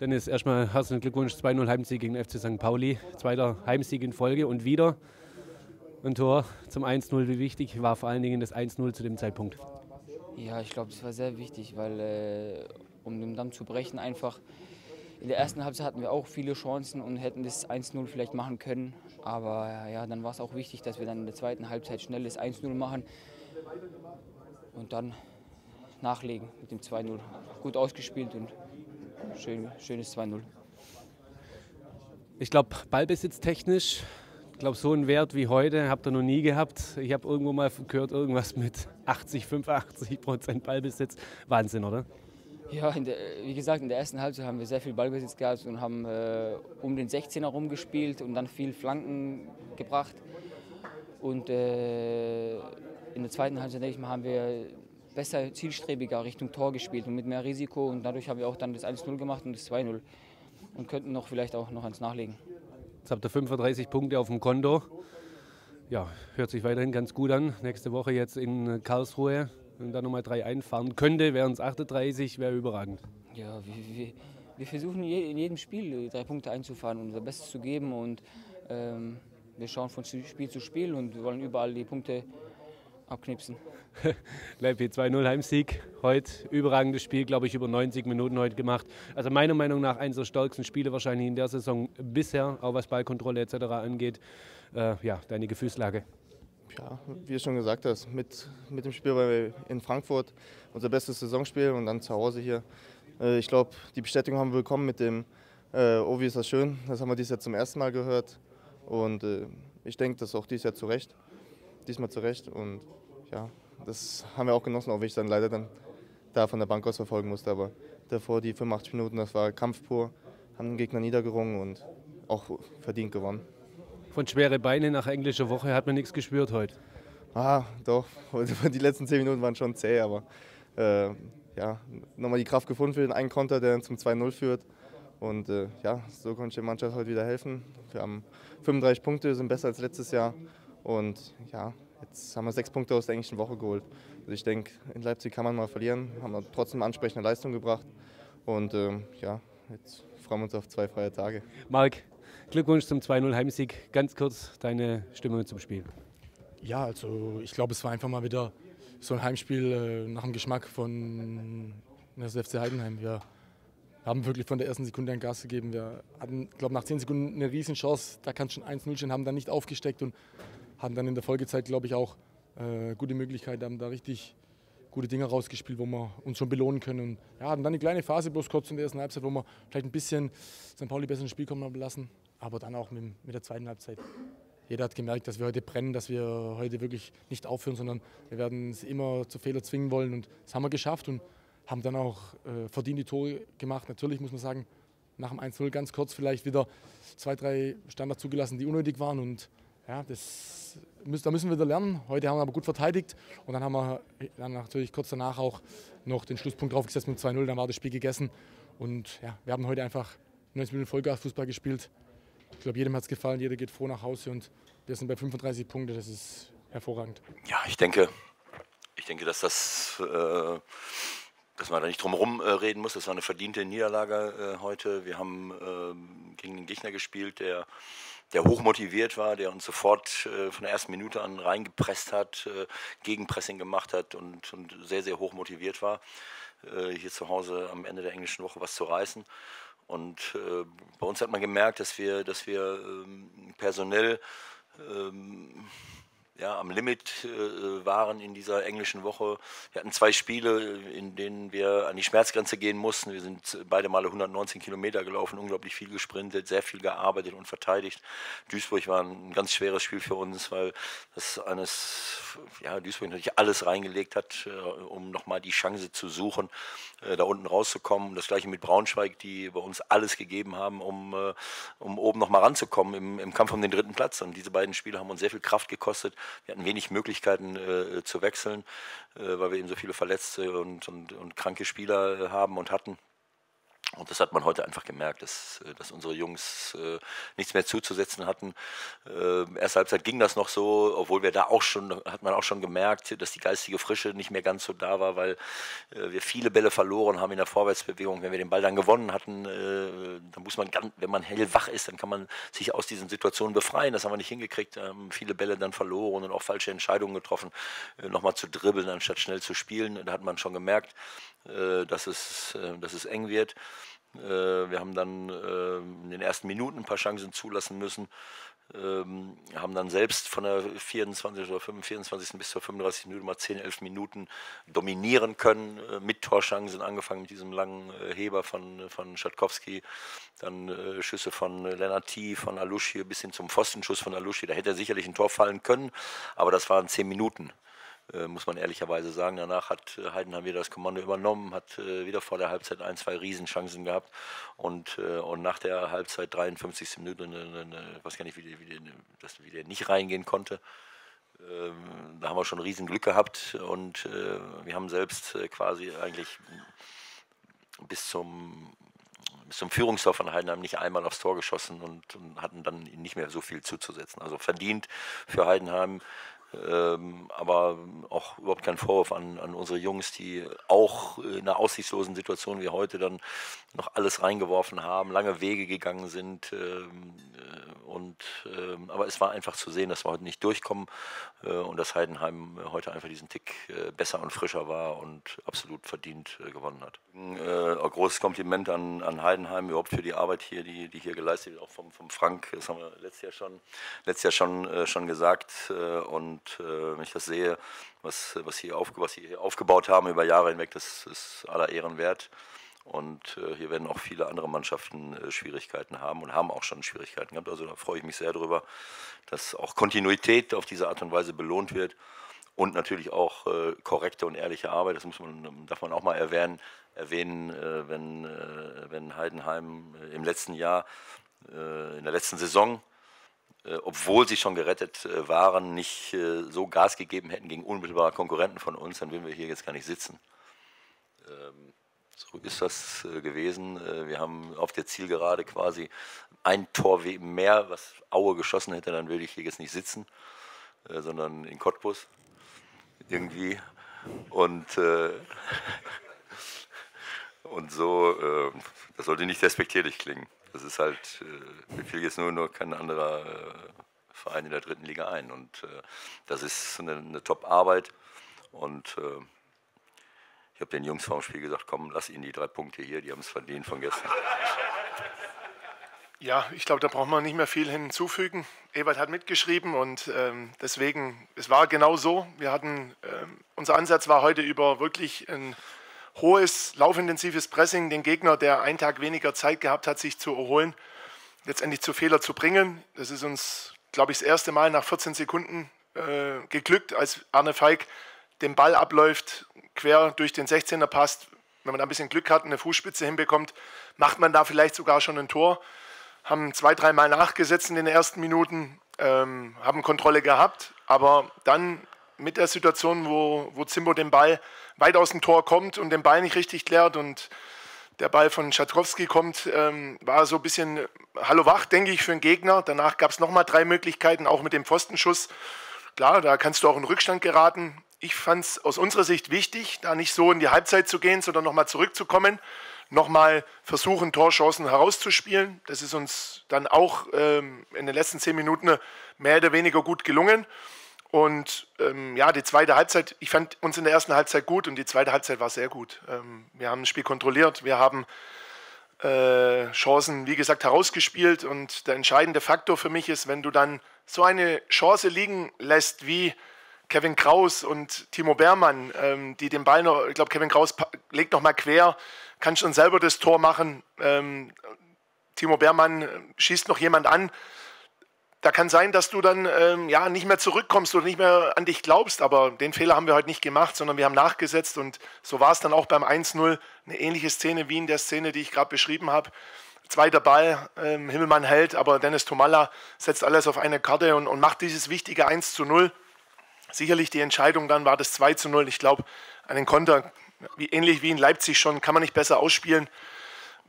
Dennis, erstmal herzlichen Glückwunsch, 2-0 Heimsieg gegen FC St. Pauli. Zweiter Heimsieg in Folge und wieder ein Tor zum 1-0. Wie wichtig war vor allen Dingen das 1-0 zu dem Zeitpunkt? Ja, ich glaube, das war sehr wichtig, weil äh, um den Damm zu brechen, einfach in der ersten Halbzeit hatten wir auch viele Chancen und hätten das 1-0 vielleicht machen können. Aber ja, dann war es auch wichtig, dass wir dann in der zweiten Halbzeit schnell das 1-0 machen und dann nachlegen mit dem 2-0. Gut ausgespielt und schön, schönes 2-0. Ich glaube, ballbesitztechnisch, ich glaube, so einen Wert wie heute habt ihr noch nie gehabt. Ich habe irgendwo mal gehört, irgendwas mit 80, 85 Prozent Ballbesitz. Wahnsinn, oder? Ja, der, wie gesagt, in der ersten Halbzeit haben wir sehr viel Ballbesitz gehabt und haben äh, um den 16er rumgespielt und dann viel Flanken gebracht. Und äh, in der zweiten Halbzeit, denke ich mal, haben wir besser, zielstrebiger Richtung Tor gespielt und mit mehr Risiko. Und dadurch haben wir auch dann das 1-0 gemacht und das 2-0 und könnten noch vielleicht auch noch eins nachlegen. Jetzt habt ihr 35 Punkte auf dem Konto. Ja, hört sich weiterhin ganz gut an. Nächste Woche jetzt in Karlsruhe wenn da nochmal drei einfahren könnte, wären es 38, wäre überragend. Ja, wir, wir, wir versuchen in jedem Spiel drei Punkte einzufahren und unser Bestes zu geben. Und ähm, wir schauen von Spiel zu Spiel und wir wollen überall die Punkte abknipsen. Leipi 2-0 Heimsieg. Heute überragendes Spiel, glaube ich, über 90 Minuten heute gemacht. Also meiner Meinung nach eines der stärksten Spiele wahrscheinlich in der Saison bisher, auch was Ballkontrolle etc. angeht. Äh, ja, deine Gefühlslage ja, wie du schon gesagt hast, mit, mit dem Spiel in Frankfurt unser bestes Saisonspiel und dann zu Hause hier. Äh, ich glaube, die Bestätigung haben wir bekommen mit dem äh, Oh, wie ist das schön. Das haben wir dieses Jahr zum ersten Mal gehört. Und äh, ich denke, das auch dieses Jahr zu Recht. Diesmal zu Recht. Und ja, das haben wir auch genossen, auch wenn ich dann leider dann da von der Bank aus verfolgen musste. Aber davor die 85 Minuten, das war Kampf pur, haben den Gegner niedergerungen und auch verdient gewonnen. Von schwere Beine nach englischer Woche hat man nichts gespürt heute. Ah, doch. Die letzten zehn Minuten waren schon zäh, aber äh, ja, nochmal die Kraft gefunden für den einen Konter, der dann zum 2-0 führt. Und äh, ja, so konnte ich der Mannschaft heute wieder helfen. Wir haben 35 Punkte, sind besser als letztes Jahr. Und ja, jetzt haben wir sechs Punkte aus der englischen Woche geholt. Also ich denke, in Leipzig kann man mal verlieren, haben wir trotzdem ansprechende Leistung gebracht. Und äh, ja, jetzt freuen wir uns auf zwei freie Tage. Marc, Glückwunsch zum 2-0 Heimsieg. Ganz kurz deine Stimmung zum Spiel. Ja, also ich glaube, es war einfach mal wieder so ein Heimspiel äh, nach dem Geschmack von das FC Heidenheim. Wir haben wirklich von der ersten Sekunde ein Gas gegeben. Wir hatten, glaube nach 10 Sekunden eine riesen Chance. Da kann es schon 1-0 stehen, haben dann nicht aufgesteckt und hatten dann in der Folgezeit, glaube ich, auch äh, gute Möglichkeiten, haben da richtig gute Dinge rausgespielt, wo wir uns schon belohnen können. Und ja, hatten dann eine kleine Phase bloß kurz in der ersten Halbzeit, wo wir vielleicht ein bisschen St. Pauli besser ins Spiel kommen haben lassen aber dann auch mit, mit der zweiten Halbzeit. Jeder hat gemerkt, dass wir heute brennen, dass wir heute wirklich nicht aufhören, sondern wir werden es immer zu Fehler zwingen wollen. Und das haben wir geschafft und haben dann auch äh, verdient die Tore gemacht. Natürlich muss man sagen, nach dem 1-0 ganz kurz vielleicht wieder zwei, drei Standards zugelassen, die unnötig waren. Und ja, das, da müssen wir wieder lernen. Heute haben wir aber gut verteidigt. Und dann haben wir dann natürlich kurz danach auch noch den Schlusspunkt draufgesetzt mit 2-0. Dann war das Spiel gegessen. Und ja, wir haben heute einfach 90 Minuten Vollgasfußball gespielt. Ich glaube, jedem hat es gefallen, jeder geht froh nach Hause und wir sind bei 35 Punkten, das ist hervorragend. Ja, ich denke, ich denke, dass das, äh, dass man da nicht drum herum äh, reden muss. Das war eine verdiente Niederlage äh, heute. Wir haben ähm, gegen den Gegner gespielt, der der hochmotiviert war, der uns sofort äh, von der ersten Minute an reingepresst hat, äh, Gegenpressing gemacht hat und, und sehr, sehr hoch motiviert war, äh, hier zu Hause am Ende der englischen Woche was zu reißen. Und bei uns hat man gemerkt, dass wir, dass wir ähm, personell ähm, ja, am Limit äh, waren in dieser englischen Woche. Wir hatten zwei Spiele, in denen wir an die Schmerzgrenze gehen mussten. Wir sind beide Male 119 Kilometer gelaufen, unglaublich viel gesprintet, sehr viel gearbeitet und verteidigt. Duisburg war ein ganz schweres Spiel für uns, weil das eines, ja, Duisburg natürlich alles reingelegt hat, äh, um nochmal die Chance zu suchen, äh, da unten rauszukommen. Das gleiche mit Braunschweig, die bei uns alles gegeben haben, um, äh, um oben nochmal ranzukommen im, im Kampf um den dritten Platz. Und diese beiden Spiele haben uns sehr viel Kraft gekostet. Wir hatten wenig Möglichkeiten äh, zu wechseln, äh, weil wir eben so viele Verletzte und, und, und kranke Spieler haben und hatten. Und das hat man heute einfach gemerkt, dass, äh, dass unsere Jungs äh, nichts mehr zuzusetzen hatten. Äh, erste Halbzeit ging das noch so, obwohl wir da auch schon, hat man auch schon gemerkt, dass die geistige Frische nicht mehr ganz so da war, weil äh, wir viele Bälle verloren haben in der Vorwärtsbewegung. Wenn wir den Ball dann gewonnen hatten, äh, dann muss man, ganz, wenn man hellwach ist, dann kann man sich aus diesen Situationen befreien. Das haben wir nicht hingekriegt, haben viele Bälle dann verloren und auch falsche Entscheidungen getroffen, äh, nochmal zu dribbeln, anstatt schnell zu spielen. Da hat man schon gemerkt, dass, es, äh, dass es eng wird. Äh, wir haben dann in den ersten Minuten ein paar Chancen zulassen müssen. Ähm, haben dann selbst von der 24. oder 25. bis zur 35. Minute mal 10, 11 Minuten dominieren können, mit Torchancen, angefangen mit diesem langen Heber von, von Schatkowski, dann Schüsse von Lennarty, von Alushi bis hin zum Pfostenschuss von Alushi. Da hätte er sicherlich ein Tor fallen können, aber das waren 10 Minuten. Äh, muss man ehrlicherweise sagen. Danach hat äh, Heidenheim wieder das Kommando übernommen, hat äh, wieder vor der Halbzeit ein, zwei Riesenchancen gehabt und, und nach der Halbzeit 53. Minute, ich weiß gar nicht, wie, die, wie, die, dass wie der nicht reingehen konnte. Ähm, da haben wir schon riesen Glück gehabt und wir haben selbst quasi eigentlich bis zum bis zum Führungstor von Heidenheim nicht einmal aufs Tor geschossen und, hatten dann nicht mehr so viel zuzusetzen. Also verdient für Heidenheim ähm, aber auch überhaupt kein Vorwurf an, an unsere Jungs, die auch in einer aussichtslosen Situation wie heute dann noch alles reingeworfen haben, lange Wege gegangen sind. Ähm, äh, und, ähm, aber es war einfach zu sehen, dass wir heute nicht durchkommen äh, und dass Heidenheim heute einfach diesen Tick äh, besser und frischer war und absolut verdient äh, gewonnen hat. Äh, ein großes Kompliment an, an Heidenheim überhaupt für die Arbeit hier, die, die hier geleistet wird, auch vom, vom Frank. Das haben wir letztes Jahr schon, letztes Jahr schon, äh, schon gesagt. und wenn ich das sehe, was, was, hier auf, was sie hier aufgebaut haben über Jahre hinweg, das ist aller Ehren wert. Und äh, hier werden auch viele andere Mannschaften äh, Schwierigkeiten haben und haben auch schon Schwierigkeiten gehabt. Also da freue ich mich sehr darüber, dass auch Kontinuität auf diese Art und Weise belohnt wird und natürlich auch äh, korrekte und ehrliche Arbeit. Das muss man, darf man auch mal erwähnen, erwähnen äh, wenn, äh, wenn Heidenheim äh, im letzten Jahr, in der letzten Saison, obwohl sie schon gerettet waren, nicht so Gas gegeben hätten gegen unmittelbare Konkurrenten von uns, dann würden wir hier jetzt gar nicht sitzen. Ähm, so ist das äh, gewesen. Äh, wir haben auf der Zielgerade quasi ein Tor mehr, was Aue geschossen hätte, dann würde ich hier jetzt nicht sitzen, äh, sondern in Cottbus irgendwie. Und, und so, das sollte nicht respektierlich klingen. Das ist halt, mir fiel jetzt nur, nur kein anderer Verein in der dritten Liga ein. Und das ist eine, eine Top-Arbeit. Und ich habe den Jungs vor dem Spiel gesagt, komm, lass ihnen die drei Punkte hier, die haben es verdient von gestern. Ja, ich glaube, da braucht man nicht mehr viel hinzufügen. Ewald hat mitgeschrieben und ähm, deswegen, es war genau so. Wir hatten, ähm, unser Ansatz war heute über wirklich ein hohes, laufintensives Pressing, den Gegner, der einen Tag weniger Zeit gehabt hat, sich zu erholen, letztendlich zu Fehler zu bringen. Das ist uns, glaube ich, das erste Mal nach 14 Sekunden äh, geglückt, als Arne Feig den Ball abläuft, quer durch den 16er passt, wenn man da ein bisschen Glück hat eine Fußspitze hinbekommt, macht man da vielleicht sogar schon ein Tor. Haben zwei, dreimal nachgesetzt in den ersten Minuten, ähm, haben Kontrolle gehabt, aber dann mit der Situation, wo, wo Zimbo den Ball weit aus dem Tor kommt und den Ball nicht richtig klärt und der Ball von Schatkowski kommt, ähm, war so ein bisschen Hallo wach, denke ich, für den Gegner. Danach gab es nochmal drei Möglichkeiten, auch mit dem Pfostenschuss. Klar, da kannst du auch in Rückstand geraten ich fand es aus unserer Sicht wichtig, da nicht so in die Halbzeit zu gehen, sondern nochmal zurückzukommen, nochmal versuchen, Torchancen herauszuspielen. Das ist uns dann auch ähm, in den letzten zehn Minuten mehr oder weniger gut gelungen. Und ähm, ja, die zweite Halbzeit, ich fand uns in der ersten Halbzeit gut und die zweite Halbzeit war sehr gut. Ähm, wir haben das Spiel kontrolliert, wir haben äh, Chancen, wie gesagt, herausgespielt und der entscheidende Faktor für mich ist, wenn du dann so eine Chance liegen lässt wie Kevin Kraus und Timo Beermann, ähm, die den Ball noch, ich glaube, Kevin Kraus legt noch mal quer, kann schon selber das Tor machen. Ähm, Timo Beermann äh, schießt noch jemand an. Da kann sein, dass du dann ähm, ja nicht mehr zurückkommst oder nicht mehr an dich glaubst, aber den Fehler haben wir heute nicht gemacht, sondern wir haben nachgesetzt und so war es dann auch beim 1-0. Eine ähnliche Szene wie in der Szene, die ich gerade beschrieben habe. Zweiter Ball, ähm, Himmelmann hält, aber Dennis Tomalla setzt alles auf eine Karte und, und macht dieses wichtige 1 zu 0. Sicherlich die Entscheidung dann war das 2 zu 0. Ich glaube, einen Konter, wie, ähnlich wie in Leipzig schon, kann man nicht besser ausspielen.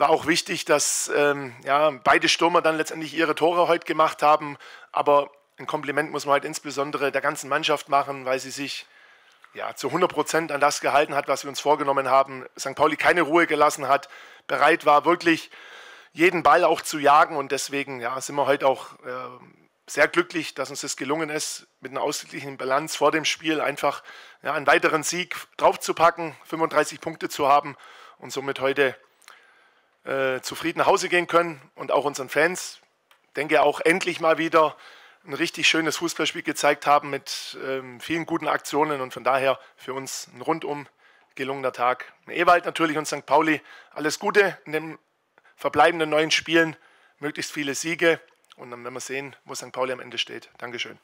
War auch wichtig, dass ähm, ja, beide Stürmer dann letztendlich ihre Tore heute gemacht haben. Aber ein Kompliment muss man halt insbesondere der ganzen Mannschaft machen, weil sie sich ja, zu 100 Prozent an das gehalten hat, was wir uns vorgenommen haben. St. Pauli keine Ruhe gelassen hat, bereit war, wirklich jeden Ball auch zu jagen. Und deswegen ja, sind wir heute auch äh, sehr glücklich, dass uns das gelungen ist, mit einer ausgeglichenen Bilanz vor dem Spiel einfach ja, einen weiteren Sieg draufzupacken, 35 Punkte zu haben und somit heute äh, zufrieden nach Hause gehen können und auch unseren Fans, denke auch endlich mal wieder ein richtig schönes Fußballspiel gezeigt haben mit ähm, vielen guten Aktionen und von daher für uns ein rundum gelungener Tag. Ewald natürlich und St. Pauli alles Gute in den verbleibenden neuen Spielen, möglichst viele Siege und dann werden wir sehen, wo St. Pauli am Ende steht. Dankeschön.